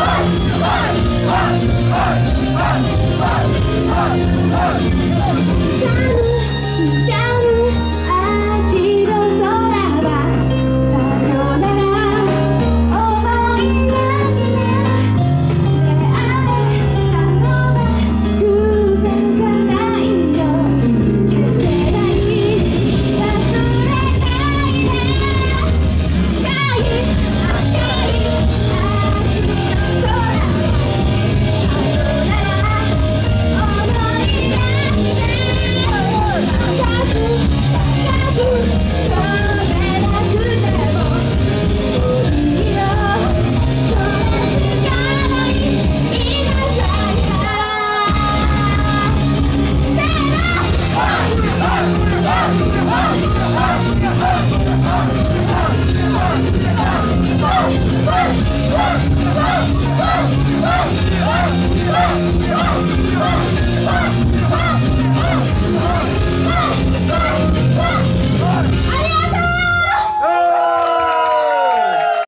嘿嘿嘿嘿嘿嘿